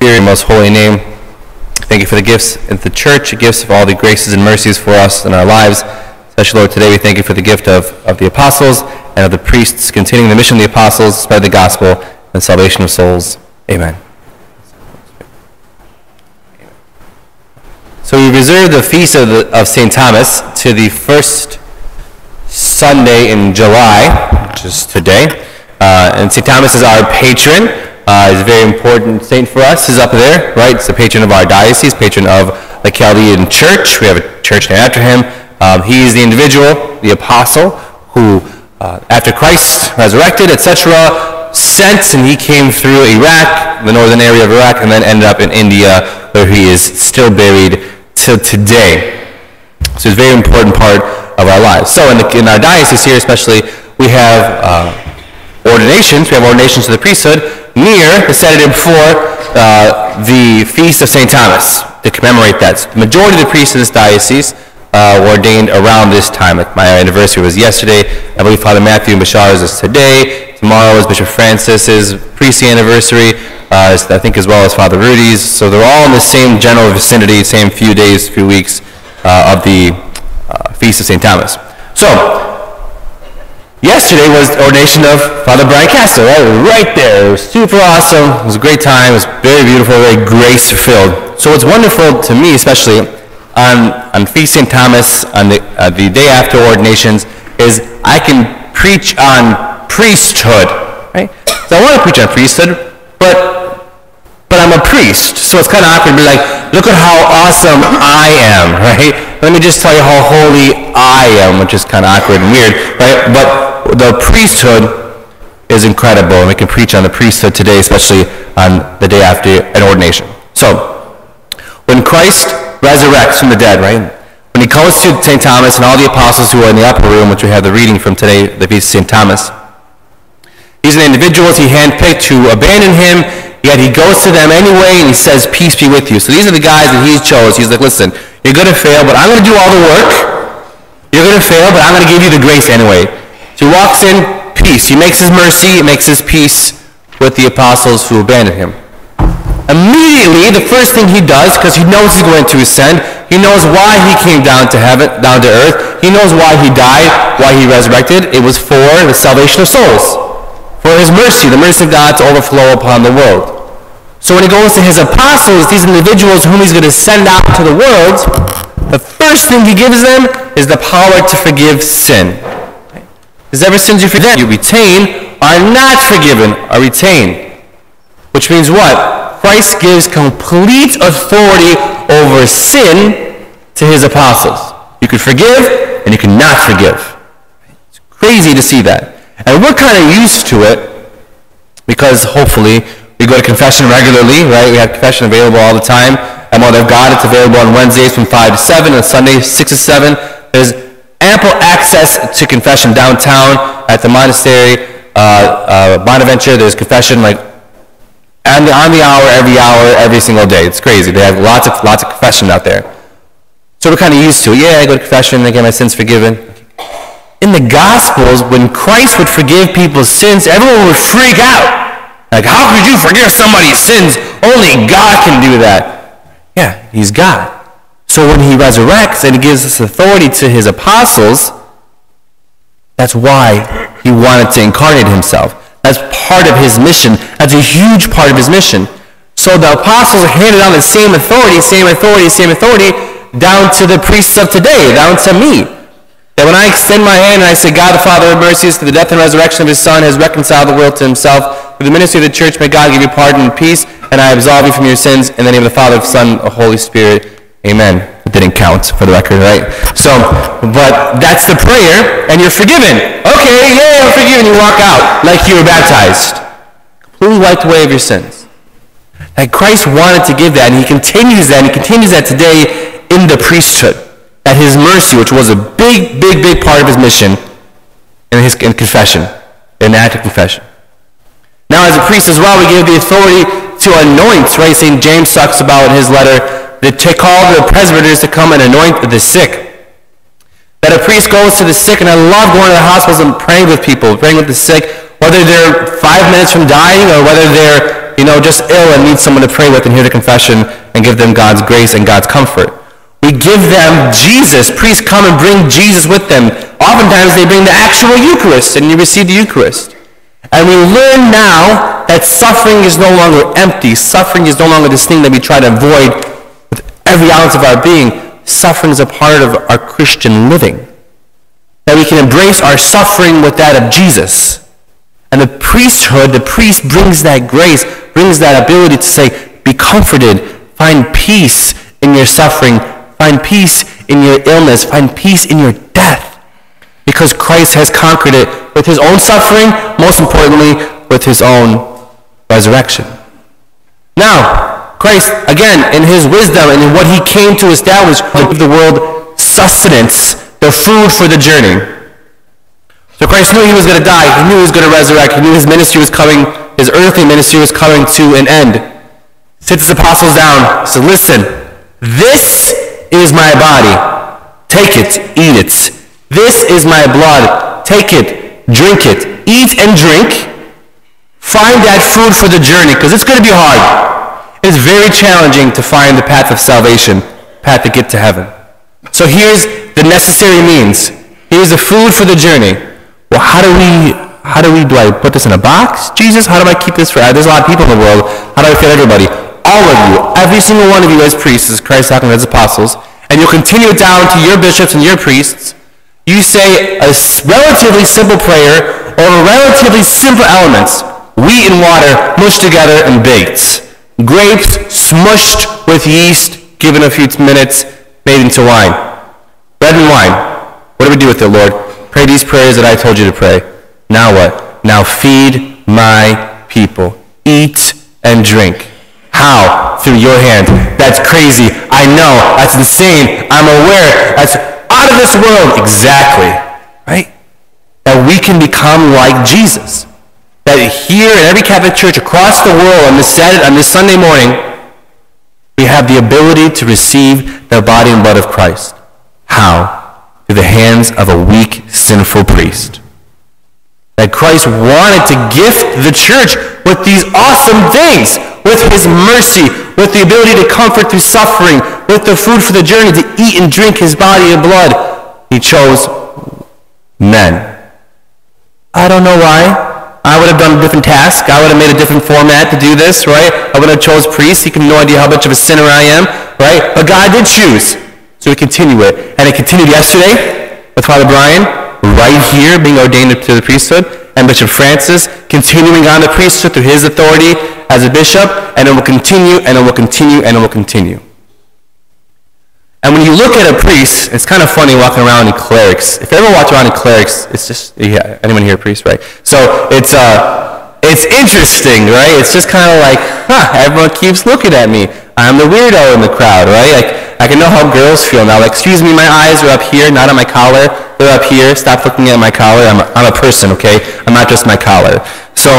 Your most holy name. Thank you for the gifts of the church, gifts of all the graces and mercies for us in our lives. Especially, Lord, today we thank you for the gift of, of the apostles and of the priests continuing the mission of the apostles, spread the gospel and salvation of souls. Amen. So we reserve the feast of, the, of St. Thomas to the first Sunday in July, which is today. Uh, and St. Thomas is our patron. Uh, he's a very important saint for us. He's up there, right? He's the patron of our diocese, patron of the Chaldean Church. We have a church named after him. Um, he is the individual, the apostle, who, uh, after Christ resurrected, etc., sent and he came through Iraq, the northern area of Iraq, and then ended up in India, where he is still buried till today. So it's a very important part of our lives. So in, the, in our diocese here, especially, we have uh, ordinations. We have ordinations to the priesthood near the Saturday before uh, the feast of St. Thomas to commemorate that. The majority of the priests in this diocese uh, were ordained around this time. My anniversary was yesterday. I believe Father Matthew Bashar's is today. Tomorrow is Bishop Francis's priestly anniversary. Uh, I think as well as Father Rudy's. So they're all in the same general vicinity, same few days, few weeks uh, of the uh, Feast of St. Thomas. So, yesterday was ordination of Father Brian Castro, right? right there. It was super awesome. It was a great time. It was very beautiful, very grace-filled. So what's wonderful to me, especially on, on Feast St. Thomas, on the, uh, the day after ordinations, is I can preach on priesthood, right? So I want to preach on priesthood, but but I'm a priest, so it's kind of awkward to be like, look at how awesome I am, right? Let me just tell you how holy I am, which is kind of awkward and weird, right? But the priesthood is incredible, and we can preach on the priesthood today, especially on the day after an ordination. So, when Christ resurrects from the dead, right? When he comes to St. Thomas and all the apostles who are in the upper room, which we have the reading from today, the feast of St. Thomas, these are the individuals he handpicked to abandon him, yet he goes to them anyway and he says, peace be with you. So these are the guys that he chose. He's like, listen, you're going to fail, but I'm going to do all the work. You're going to fail, but I'm going to give you the grace anyway. So he walks in, peace. He makes his mercy, he makes his peace with the apostles who abandoned him. Immediately, the first thing he does, because he knows he's going to ascend, he knows why he came down to heaven, down to earth. He knows why he died, why he resurrected. It was for the salvation of souls for his mercy, the mercy of God to overflow upon the world. So when he goes to his apostles, these individuals whom he's going to send out to the world, the first thing he gives them is the power to forgive sin. Because ever sins you forget, you retain, are not forgiven, are retained. Which means what? Christ gives complete authority over sin to his apostles. You can forgive and you cannot forgive. It's crazy to see that. And we're kind of used to it because hopefully we go to confession regularly, right? We have confession available all the time. At Mother of God, it's available on Wednesdays from 5 to 7, and Sundays 6 to 7. There's ample access to confession downtown at the monastery, uh, uh, Bonaventure. There's confession like on the, on the hour, every hour, every single day. It's crazy. They have lots of, lots of confession out there. So we're kind of used to it. Yeah, I go to confession, I get my sins forgiven in the Gospels, when Christ would forgive people's sins, everyone would freak out. Like, how could you forgive somebody's sins? Only God can do that. Yeah, he's God. So when he resurrects and he gives us authority to his apostles, that's why he wanted to incarnate himself. That's part of his mission. That's a huge part of his mission. So the apostles handed on the same authority, same authority, same authority, down to the priests of today, down to me. That when I extend my hand and I say, God the Father of mercies, to the death and resurrection of his Son, has reconciled the world to himself. Through the ministry of the church, may God give you pardon and peace, and I absolve you from your sins. In the name of the Father, the Son, the Holy Spirit. Amen. It didn't count for the record, right? So, but that's the prayer, and you're forgiven. Okay, yay, I'm forgiven. You walk out like you were baptized. Completely wiped away of your sins. And Christ wanted to give that, and he continues that, and he continues that today in the priesthood at his mercy, which was a big, big, big part of his mission in his in confession, in act of confession. Now, as a priest as well, we give the authority to anoint, right? St. James talks about in his letter to call the presbyters to come and anoint the sick. That a priest goes to the sick, and I love going to the hospitals and praying with people, praying with the sick, whether they're five minutes from dying or whether they're you know, just ill and need someone to pray with and hear the confession and give them God's grace and God's comfort. We give them Jesus. Priests come and bring Jesus with them. Oftentimes they bring the actual Eucharist and you receive the Eucharist. And we learn now that suffering is no longer empty. Suffering is no longer this thing that we try to avoid with every ounce of our being. Suffering is a part of our Christian living. That we can embrace our suffering with that of Jesus. And the priesthood, the priest brings that grace, brings that ability to say, be comforted, find peace in your suffering, Find peace in your illness. Find peace in your death. Because Christ has conquered it with his own suffering, most importantly, with his own resurrection. Now, Christ, again, in his wisdom and in what he came to establish, will give the world sustenance, the food for the journey. So Christ knew he was going to die. He knew he was going to resurrect. He knew his ministry was coming, his earthly ministry was coming to an end. Sits his apostles down. So listen, this is my body. Take it, eat it. This is my blood. Take it, drink it. Eat and drink. Find that food for the journey, because it's going to be hard. It's very challenging to find the path of salvation, path to get to heaven. So here's the necessary means. Here's the food for the journey. Well, how do we, how do we, do I put this in a box? Jesus, how do I keep this for, there's a lot of people in the world. How do I fit everybody? all of you, every single one of you as priests, as Christ talking as apostles, and you'll continue down to your bishops and your priests, you say a relatively simple prayer over relatively simple elements. Wheat and water mushed together and baked. Grapes smushed with yeast, given a few minutes, made into wine. Bread and wine. What do we do with it, Lord? Pray these prayers that I told you to pray. Now what? Now feed my people. Eat and drink. How? Through your hand. That's crazy. I know. That's insane. I'm aware. That's out of this world. Exactly. Right? That we can become like Jesus. That here in every Catholic church across the world on this Saturday, on this Sunday morning, we have the ability to receive the body and blood of Christ. How? Through the hands of a weak, sinful priest. That Christ wanted to gift the church with these awesome things with his mercy, with the ability to comfort through suffering, with the food for the journey, to eat and drink his body and blood. He chose men. I don't know why. I would have done a different task. I would have made a different format to do this, right? I would have chose priests. He can no idea how much of a sinner I am, right? But God did choose. So we continue it. And it continued yesterday with Father Brian, right here, being ordained to the priesthood, and Bishop Francis, continuing on the priesthood through his authority as a bishop, and it will continue, and it will continue, and it will continue. And when you look at a priest, it's kind of funny walking around in clerics. If you ever walk around in clerics, it's just, yeah, anyone here a priest, right? So it's, uh, it's interesting, right? It's just kind of like, huh, everyone keeps looking at me. I'm the weirdo in the crowd, right? Like, I can know how girls feel now. Like, excuse me, my eyes are up here, not on my collar. They're up here. Stop looking at my collar. I'm a, I'm a person, okay? I'm not just my collar. So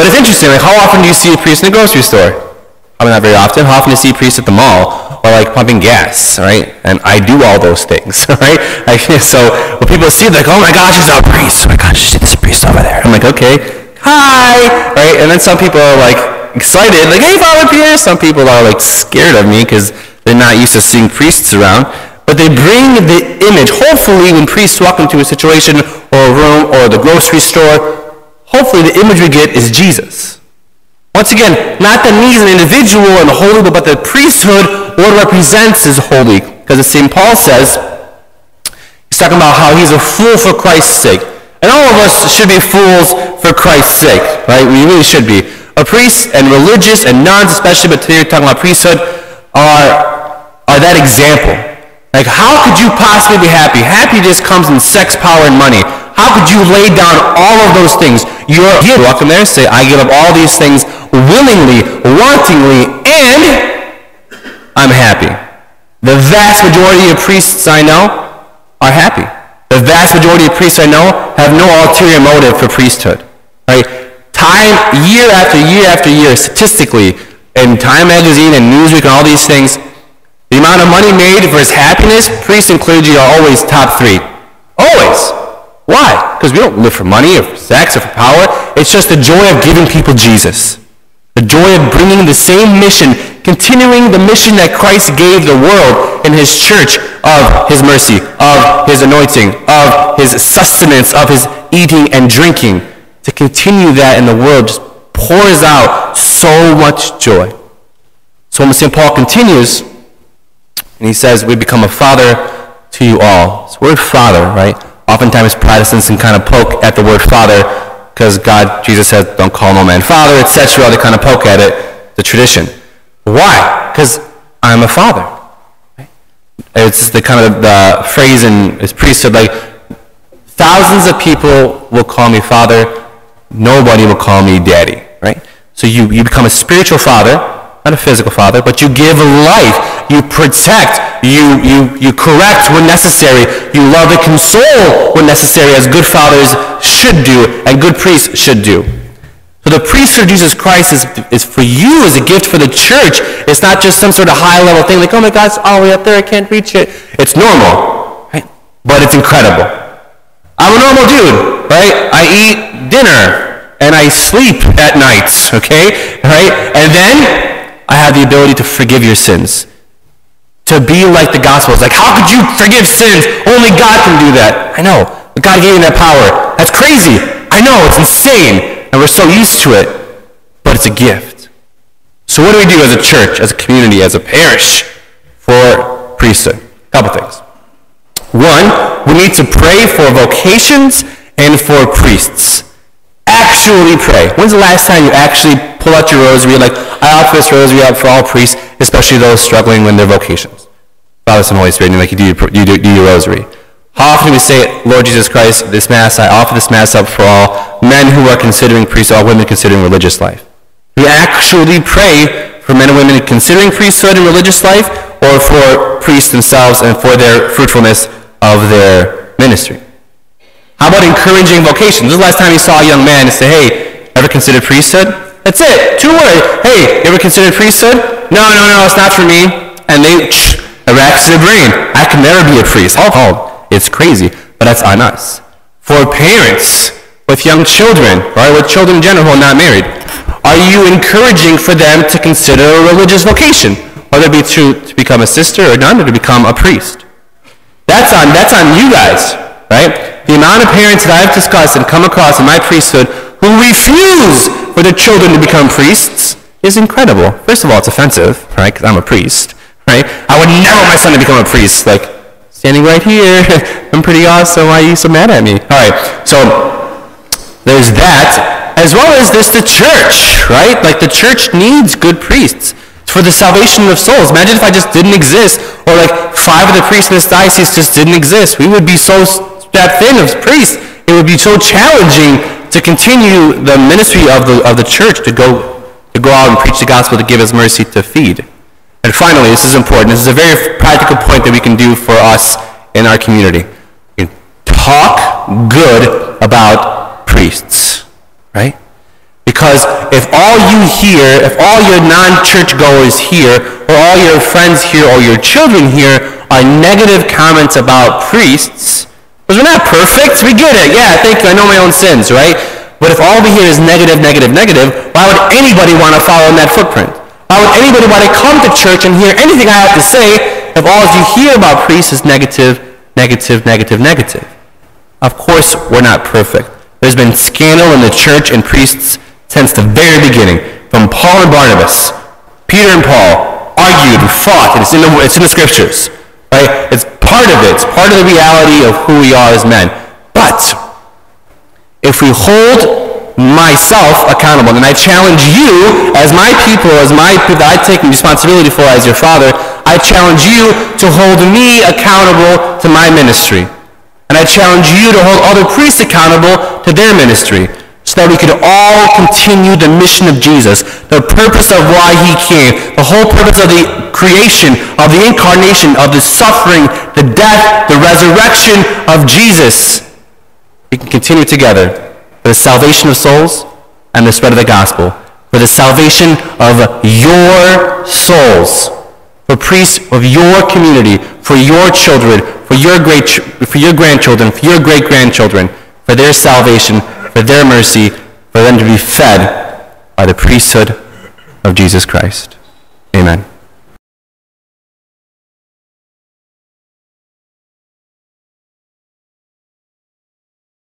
but it's interesting, like how often do you see a priest in a grocery store? Probably not very often. How often do you see a priest at the mall or like pumping gas, right? And I do all those things, right? Like, so when people see like, oh my gosh, it's a priest. Oh my gosh, see this priest over there. I'm like, okay, hi, right? And then some people are like excited, like, hey, Father Pierre. Some people are like scared of me because they're not used to seeing priests around. But they bring the image. Hopefully, when priests walk into a situation or a room or the grocery store, hopefully the image we get is Jesus. Once again, not that he's an individual and holy, but the priesthood, what represents is holy. Because as St. Paul says, he's talking about how he's a fool for Christ's sake. And all of us should be fools for Christ's sake, right? We really should be. A priest and religious and nuns, especially, but today we're talking about priesthood, are, are that example. Like, how could you possibly be happy? Happiness comes in sex, power, and money. How could you lay down all of those things? You're welcome there. Say, I give up all these things willingly, wantingly, and I'm happy. The vast majority of priests I know are happy. The vast majority of priests I know have no ulterior motive for priesthood. Right? Time, year after year after year, statistically, in Time Magazine and Newsweek and all these things, the amount of money made his happiness, priests and clergy are always top three. Always. Why? Because we don't live for money or for sex or for power. It's just the joy of giving people Jesus. The joy of bringing the same mission, continuing the mission that Christ gave the world in his church of his mercy, of his anointing, of his sustenance, of his eating and drinking. To continue that in the world just pours out so much joy. So when St. Paul continues, and he says, we become a father to you all. This word father, right? Oftentimes Protestants can kind of poke at the word father because God, Jesus said, don't call no man father, etc. They kind of poke at it, the tradition. Why? Because I'm a father. It's the kind of the phrase in his priesthood, like, thousands of people will call me father, nobody will call me daddy, right? So you, you become a spiritual father, not a physical father, but you give life, you protect, you, you, you correct when necessary, you love and console when necessary, as good fathers should do and good priests should do. So the priesthood of Jesus Christ is, is for you as a gift for the church. It's not just some sort of high level thing like, oh my God, it's all the way up there, I can't reach it. It's normal, right? But it's incredible. I'm a normal dude, right? I eat dinner and I sleep at nights, okay? Right? And then I have the ability to forgive your sins. To be like the gospel. It's like, how could you forgive sins? Only God can do that. I know. But God gave you that power. That's crazy. I know. It's insane. And we're so used to it. But it's a gift. So what do we do as a church, as a community, as a parish for priesthood? A couple things. One, we need to pray for vocations and for priests actually pray. When's the last time you actually pull out your rosary, like, I offer this rosary out for all priests, especially those struggling with their vocations? Father, Son, Holy Spirit, and like you do, your, you do, do your rosary. How often do we say, Lord Jesus Christ, this Mass, I offer this Mass up for all men who are considering priesthood, all women considering religious life? We actually pray for men and women considering priesthood and religious life, or for priests themselves and for their fruitfulness of their ministry. How about encouraging vocation? This is the last time you saw a young man and say, hey, ever considered priesthood? That's it. Two words. Hey, ever considered priesthood? No, no, no, it's not for me. And they, shh, racks their brain. I can never be a priest. Oh, oh, it's crazy. But that's on us. For parents with young children, right, with children in general who are not married, are you encouraging for them to consider a religious vocation? Whether it be to, to become a sister or nun or to become a priest? That's on, that's on you guys, right? The amount of parents that I've discussed and come across in my priesthood who refuse for their children to become priests is incredible. First of all, it's offensive, right, because I'm a priest, right? I would never want my son to become a priest. Like, standing right here, I'm pretty awesome, why are you so mad at me? All right, so there's that, as well as there's the church, right? Like, the church needs good priests for the salvation of souls. Imagine if I just didn't exist, or like five of the priests in this diocese just didn't exist. We would be so that thin of priests, it would be so challenging to continue the ministry of the, of the church to go, to go out and preach the gospel, to give his mercy, to feed. And finally, this is important. This is a very practical point that we can do for us in our community. Can talk good about priests, right? Because if all you hear, if all your non-church goers here, or all your friends here, or your children here are negative comments about priests, because we're not perfect. We get it. Yeah, thank you. I know my own sins, right? But if all we hear is negative, negative, negative, why would anybody want to follow in that footprint? Why would anybody want to come to church and hear anything I have to say if all you hear about priests is negative, negative, negative, negative? Of course, we're not perfect. There's been scandal in the church and priests since the very beginning. From Paul and Barnabas, Peter and Paul argued and fought, and it's in the, it's in the scriptures. Right? It's part of it. It's part of the reality of who we are as men. But if we hold myself accountable, and I challenge you as my people, as my people that I take responsibility for as your father, I challenge you to hold me accountable to my ministry. And I challenge you to hold other priests accountable to their ministry that we could all continue the mission of Jesus, the purpose of why he came, the whole purpose of the creation, of the incarnation, of the suffering, the death, the resurrection of Jesus. We can continue together for the salvation of souls and the spread of the gospel, for the salvation of your souls, for priests of your community, for your children, for your great, for your grandchildren, for your great grandchildren, for their salvation for their mercy, for them to be fed by the priesthood of Jesus Christ. Amen.